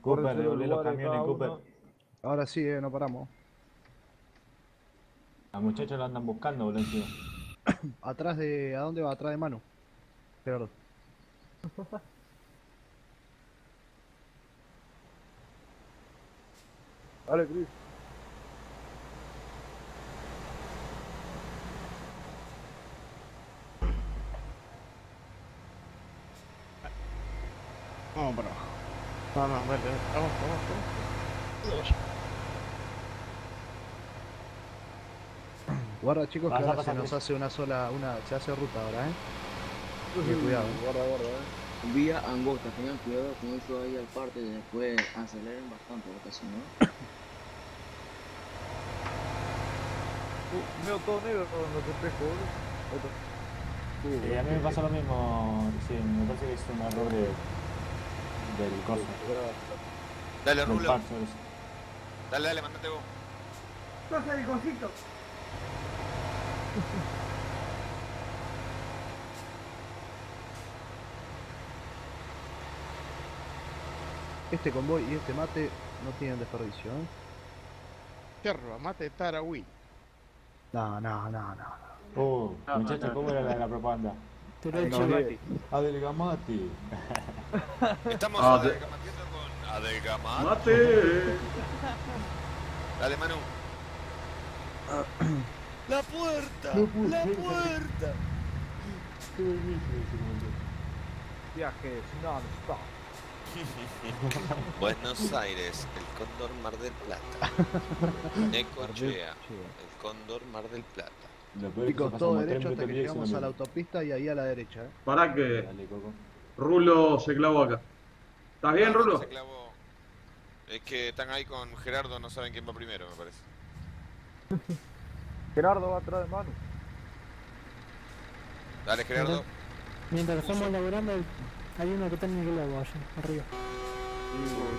Cooper, los camiones, Cooper. uno. Ahora sí, eh, no paramos. Al muchacho lo andan buscando, boludo, encima. Atrás de. ¿A dónde va? Atrás de mano. Gerardo. Dale, Chris. Vamos para abajo. Vamos, vale, vamos, vamos, vamos. Guarda chicos que ahora se nos hace una sola. una Se hace ruta ahora, eh. Bien, cuidado. Guarda, guarda, eh. Vía angosta, tengan cuidado con eso ahí al parte, después aceleren bastante, porque si no. Uh, veo todo negro en los espejos, boludo. Uh, Eh, a mí me pasa lo mismo recién, me parece que es un error de, del coso, Dale, del Rulo. Dale, dale, mandate vos. Este convoy y este mate no tienen desperdicio, eh. Yerba, mate Tarahui. No, no, no, no. Uh, muchacho, ¿cómo era la, la propaganda? Chivati. Adelgamati. Estamos de- adelgamatiendo con Adelgamar. ¡Mate! Dale, Manu. ¡La puerta! ¡La puerta! Viajes non-stop. Buenos Aires, el Cóndor Mar del Plata. Necochea, el Cóndor Mar del Plata. Chicos, todo derecho hasta que llegamos a la autopista y ahí a la derecha, eh. Para que Dale, Coco. Rulo se clavó acá. ¿Estás bien, Ah, Rulo? se clavó. Es que están ahí con Gerardo, no saben quién va primero, me parece. Gerardo va atrás de Manu. Dale, Gerardo. Mientras estamos laburando, hay uno que está en el globo allá, arriba.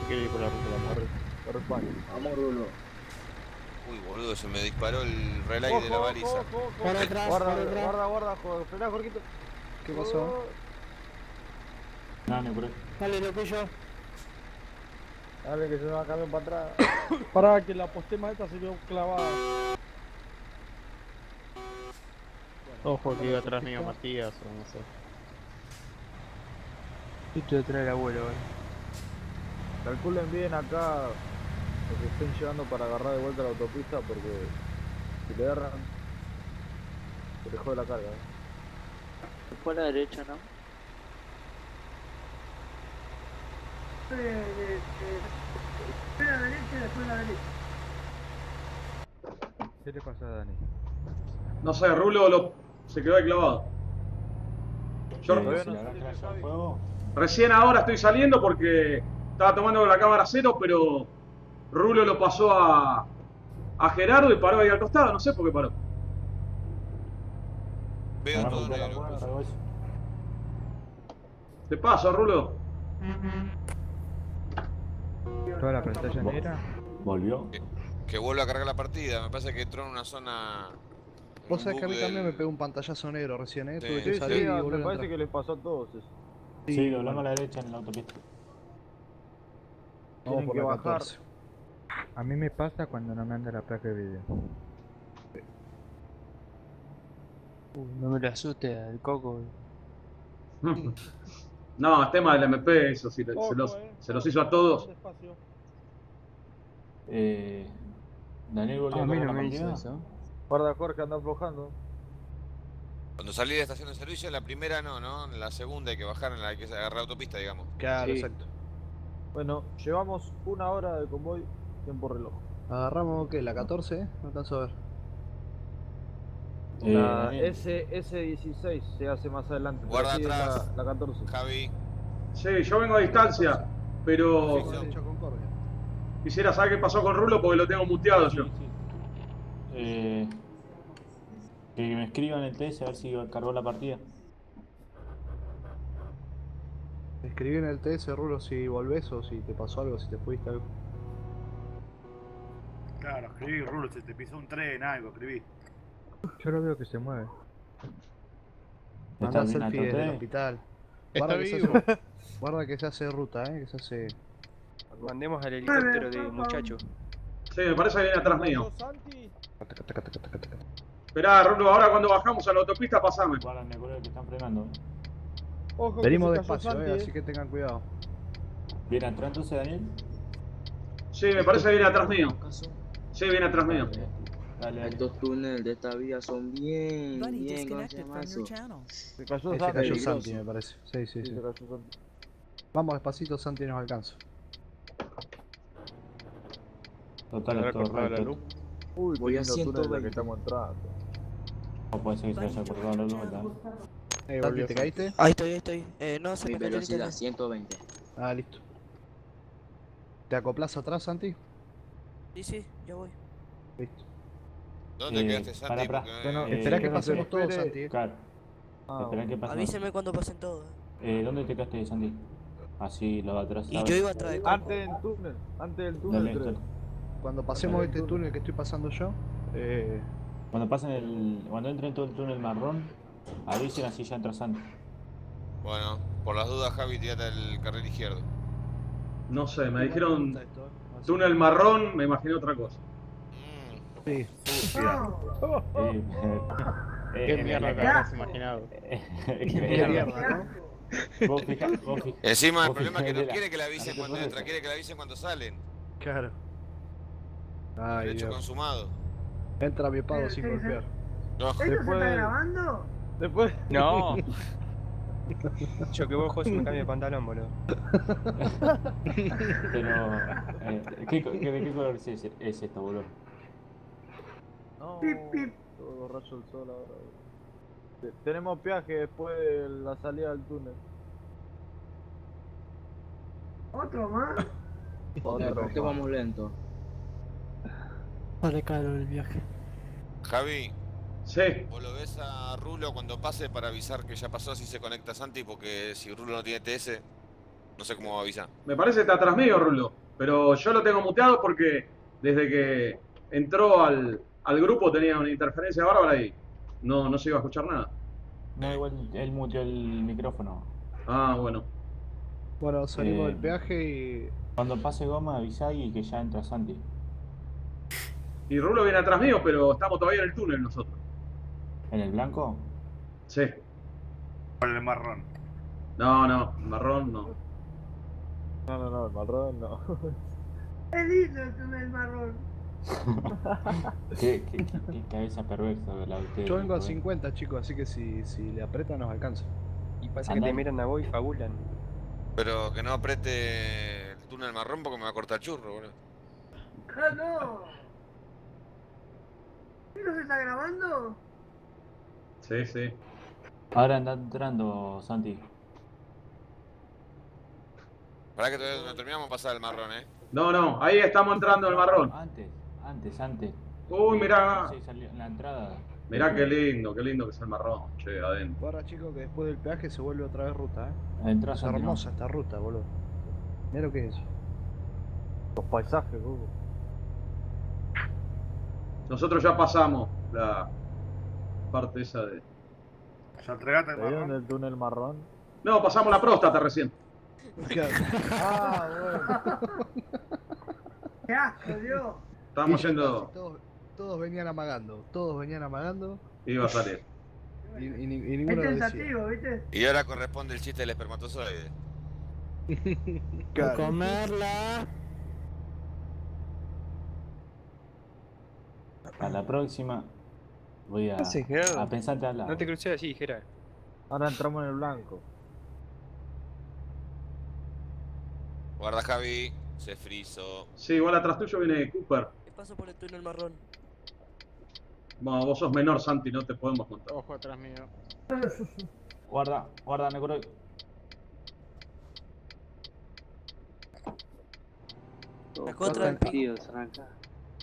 Yo quiero ir por la ruta de la muerte. Vamos, Rulo. Uy, boludo, se me disparó el relay de la baliza. Ojo, ojo, ojo. Por atrás, Guarda, por atrás. guarda, guarda, jo- frená, Jorgito. ¿Qué pasó? No, no, por ahí. Dale, lo pillo. Dale que se me va a cambiar para atrás. Para que la postema esta se quedó clavada. Ojo que iba atrás mío Matías o no sé. Esto detrás del abuelo, Calculen bien acá lo que estén llevando para agarrar de vuelta la autopista porque si le agarran se le jode la carga. ¿eh? Fue a la derecha, ¿no? ¿Qué le pasa a Dani? No sé, Rulo lo- se quedó ahí clavado. Yo si no la recién ahora estoy saliendo porque estaba tomando con la cámara cero, pero Rulo lo pasó a, a Gerardo y paró ahí al costado. No sé por qué paró. Veo todo negro. Te paso, Rulo. ¿Toda la pantalla negra? Volvió. Que vuelva a cargar la partida. Me parece que entró en una zona. Vos sabés que a mí también me pegó un pantallazo negro recién, eh. Sí, Tuve Sí, que sí, salir y me parece entrar. que les pasó a todos eso. Sí, doblamos a la derecha en la autopista. Vamos Tienen por que la bajar. 14. A mí me pasa cuando no me anda la placa de video. no me lo asuste al coco. No, es tema del MP, eso sí, se, los, eh. se los hizo a todos. Eh, Daniel volvió A a mí correr no la me hizo eso. Guarda Jorge anda aflojando. Cuando salí de la estación de servicio, en la primera no, ¿no? La segunda hay que bajar, en la hay que agarrar la autopista, digamos. Claro, Sí. exacto. Bueno, llevamos una hora de convoy, tiempo reloj. Agarramos, ¿qué? ¿La 14? eh? No alcanzo a ver. Eh, La S, S16 se hace más adelante. Guarda atrás. La, la 14. Javi, Sí, yo vengo a distancia, pero quisiera saber qué pasó con Rulo porque lo tengo muteado yo. sí. Eh, que me escriban el TS a ver si cargó la partida. Escribí en el TS, Rulo, si volvés o si te pasó algo, si te fuiste algo. Claro, escribí, Rulo, se te pisó un tren, algo, escribí. Yo lo veo que se mueve. Mandá ¿Estás bien selfie desde el hospital. Está Guarda que, se vivo. hace, guarda que se hace ruta, eh, que se hace Mandemos al helicóptero de muchacho. Sí, me parece que viene atrás mío. Esperá, Rulo, ahora cuando bajamos a la autopista pasame. Guarda, me que están frenando. Ojo, Venimos despacio, eh, así que tengan cuidado. ¿Viene atrás entonces, Daniel? Sí, me parece que viene atrás mío. Sí, viene atrás mío. Dale, dale. Estos túneles de esta vía son bien, bien, ¿cómo se llama eso? Se cayó Santi. cayó peligroso. Santi, me parece. Sí, sí, Sí, sí. se cayó Santi. Vamos despacito, Santi nos alcanza. Total, es todo la luz. Uy, Voy a lindo túnel en el 120. que estamos entrando. No puede ser que se haya cortado la luz, ¿verdad? Eh, Santi, ¿te caíste? Ahí estoy, ahí estoy. Eh, no, se Mi me cayó el velocidad, internet. 120. Ah, listo. ¿Te acoplas atrás, Santi? Sí, sí, ya voy. Listo. ¿Dónde Eh, quedaste, Santi? Que no- Eh, Espera que que pasemos todos. Santi. eh. Claro, Ah, espera que pase. Avíseme cuando pasen todos. Eh, ¿Dónde te quedaste, Santi? Así, lo de atrás. Y yo iba atrás de Antes del túnel, antes del túnel, Dale, creo. dale. Cuando pasemos este túnel que estoy pasando yo, eh, Cuando pasen el. Cuando entren todo el túnel marrón, avisen así ya entra Santi. Bueno, por las dudas, Javi, tírate al carril izquierdo. No sé, me dijeron. Túnel marrón, me imaginé otra cosa. Sí. Sí, eh, Qué mierda te habrás imaginado. Qué que- mierda, ¿no? Vos fija, vos fija. Encima el problema es que no la- quiere que la avisen que cuando entra, quiere que le avisen cuando salen. Claro. Ay, Derecho Dios. consumado. Entra mi pago sin golpear. No, Después, grabando? después, No. Yo que vos, José, me cambio de pantalón, boludo. Pero. Eh, ¿qué, ¿De qué color es, es, es esto, boludo? no, todo rayo el sol ahora. Te- Tenemos peaje después de la salida del túnel. ¿Otro más? Otro ¿Por qué vamos lento? Vale caro el viaje. Javi, Sí, vos lo ves a Rulo cuando pase para avisar que ya pasó, así se conecta Santi, porque si Rulo no tiene TS, no sé cómo va a avisar. me parece que está atrás mío, Rulo. Pero yo lo tengo muteado porque desde que entró al, al grupo tenía una interferencia bárbara y no, no se iba a escuchar nada. No, igual él muteó el micrófono. Ah, bueno. Bueno, salimos Eh, del peaje y. Cuando pase goma, avisa y que ya entra Santi. Y Rulo viene atrás mío, pero estamos todavía en el túnel nosotros. ¿En el blanco? Sí. Con el marrón. No, no, marrón no. No, no, no, el marrón no. Es lindo el túnel marrón. ¿Qué, qué, qué- qué cabeza perversa de la de ustedes. Yo vengo a joder. 50, chicos, así que si, si le aprieta nos alcanza. Y pasa que Andá. te miran a vos y fabulan. Pero que no apriete el túnel marrón porque me va a cortar churro, boludo. Ah, no. ¿Qué no se está grabando? Sí, sí. Ahora anda entrando Santi. Para que todavía no terminamos de pasar el marrón, eh. No, no, ahí estamos entrando en el marrón. Antes, antes, antes. Uy, mirá. Sí, salió en la entrada. Mirá qué lindo, qué lindo que es el marrón. Che, adentro. Ahora, chicos, que después del peaje se vuelve otra vez ruta, ¿eh? Entra Es hermosa esta ruta, boludo. Mira lo que es eso. Los paisajes, Hugo. Nosotros ya pasamos la parte esa de. ¿Ya entregaste el ¿Te vieron marrón? el túnel marrón? No, pasamos la próstata recién. ah, bueno. ¡Qué asco, Dios! Estábamos Y yendo. Todos, todos venían amagando, todos venían amagando Iba a salir. y, y, y Es ninguno tentativo, ¿viste? Y ahora corresponde el chiste del espermatozoide. Claro. Comerla. A la próxima voy a, ¿Qué haces, Gerardo? a pensarte al lado. No te crucé así, Gerard. Ahora entramos en el blanco. Guarda, Javi, se friso. Sí, igual atrás tuyo viene Cooper. ¿Qué pasa por el túnel marrón? Bueno, vos sos menor, Santi, no te podemos contar. Ojo atrás mío. Guarda, guarda, me acuerdo. Sacó otra vez pico.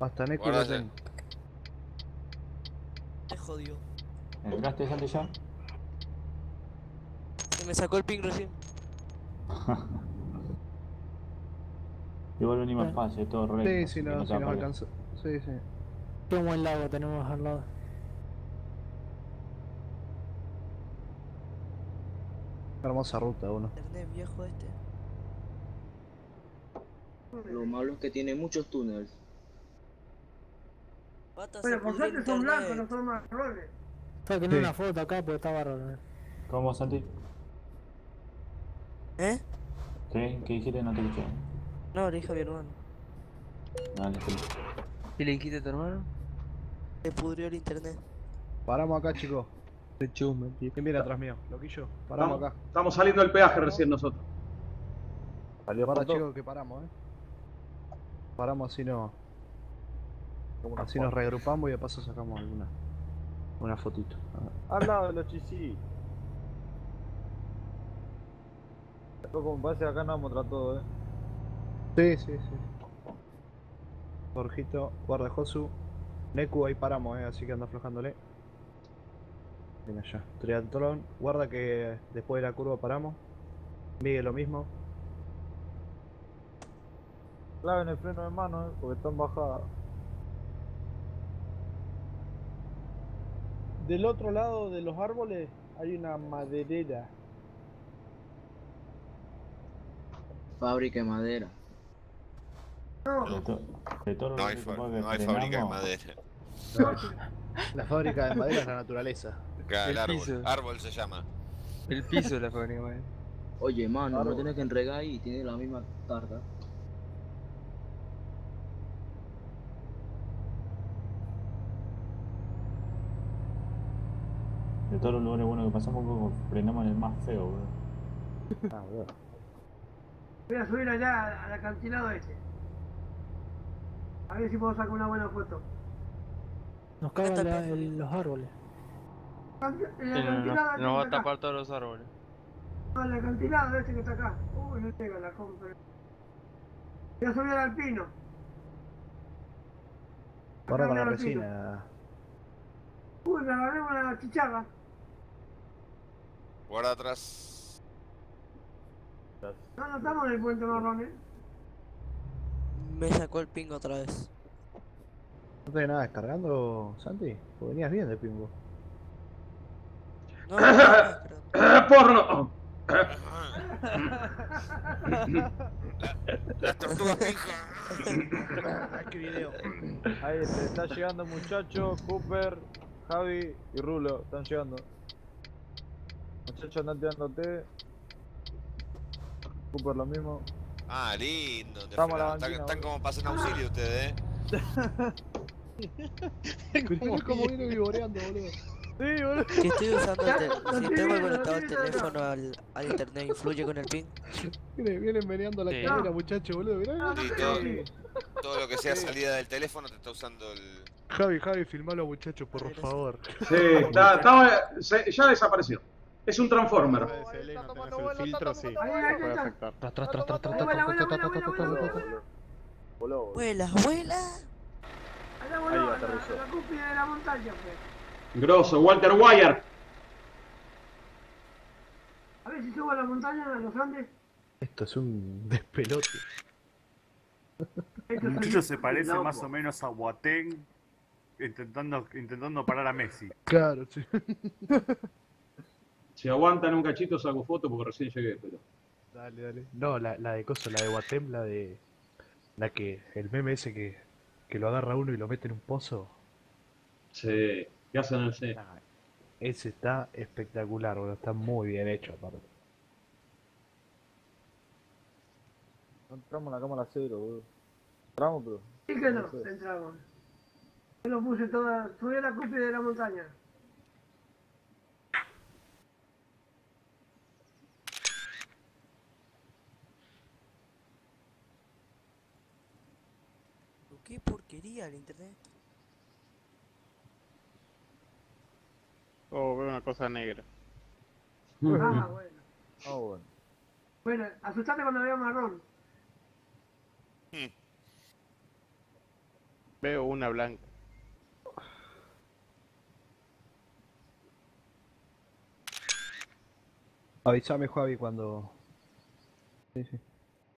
Hasta tengo. Te jodió. ¿Entraste Santi ya? Se me sacó el ping recién. Igual venimos más fácil, todo recto. Sí, sí, no, va a nos alcanzó. Sí, sí. Qué buen lago tenemos al lado. Hermosa ruta, uno. Internet viejo este. Lo malo es que tiene muchos túneles. Patas Pero por suerte son blancos, no son marrones. Tengo que tener una foto acá porque está bárbaro. eh. ¿Cómo, Santi? ¿Eh? ¿Qué? ¿Qué dijiste? No te escuché. No, le dije a mi hermano. Dale, sí. ¿Y le dijiste a tu hermano? Se pudrió el internet. Paramos acá, chicos. Chusme, tío. ¿Quién viene atrás mío? Loquillo. Paramos Estamos, acá. estamos saliendo del peaje recién nosotros. Salió Para, chicos, que paramos, eh. Paramos así no. Así nos reagrupamos y de paso sacamos alguna. Una fotito. A ver. Al lado de los chisí. Después, como parece acá no vamos a todo, eh. Sí, sí, sí. Jorgito, guarda Josu. Neku, ahí paramos, eh, así que anda aflojándole. Viene allá. Triatlón, guarda que después de la curva paramos. Miguel lo mismo. Claven el freno de mano, eh, porque están bajadas. Del otro lado de los árboles hay una maderera. Fábrica de madera. De, to- de todo lo No hay, no hay fábrica de madera. La fábrica de madera es la naturaleza. Claro, el El árbol. piso. Árbol se llama. El piso de la fábrica, madre. Oye, mano, no tienes que entregar ahí, tiene la misma carga. Todos los lugares buenos que pasamos, como frenamos en el más feo, bro. Ah, boludo. Voy a subir allá al acantilado este. A ver si puedo sacar una buena foto. Nos cagan la- el- los árboles. El Sí, no, acantilado no, este nos va a tapar todos los árboles. No, el acantilado este que está acá. Uy, no llega la compra. Voy a subir al pino. Guarda con la resina. Uy, me agarré una chicharra. Guarda atrás. No, no estamos en el puente marrón, eh. Me sacó el pingo otra vez. ¿No tenés nada descargando, Santi? Pues venías bien de pingo. No, no, no, no, ¡Porno! La tortuga pija. ¡Qué video! Ahí se está llegando muchacho, Cooper, Javi y Rulo. Están llegando. Muchachos andan tirándote. Cooper lo mismo. Ah, lindo. te Estamos la. Están, banquina, están boludo. como pasan auxilio ustedes, eh. Mirá cómo viene vivoreando, boludo. Sí, boludo. Si estoy usando el, si tengo conectado el teléfono al, al internet, ¿influye con el ping? Viene, vienen meneando la Sí. cadera, muchacho, boludo. Mirá. Sí, todo, lo que sea salida del teléfono te está usando el. Javi, Javi, filmalo, muchachos, por favor. Sí, está- se- ya desapareció. Es un transformer. Vuela, vuela, la, aterrizó. a la cúspide de la montaña, pues. Grosso, Walter Wire. A ver si subo a la montaña de los Andes. Esto es un despelote. El muchacho se parece loco. más o menos a Boateng intentando, intentando parar a Messi. Claro, sí. Si aguantan un cachito saco foto porque recién llegué, pero. Dale, dale. No, la, la de coso, la de Guatem, la de. La que. El meme ese que. Que lo agarra uno y lo mete en un pozo. Sí, ¿qué hacen el C? Ah, Ese está espectacular, boludo. Está muy bien hecho, aparte. No entramos en la cámara cero, boludo. Entramos, pero. Sí que no, entramos. Yo lo puse toda, subí a la cúspide de la montaña. ¡Qué porquería el internet! Oh, veo una cosa negra. Ah, bueno. Ah, bueno. Bueno, asustate cuando vea marrón. Veo una blanca. Avísame, Javi, cuando. Sí, sí.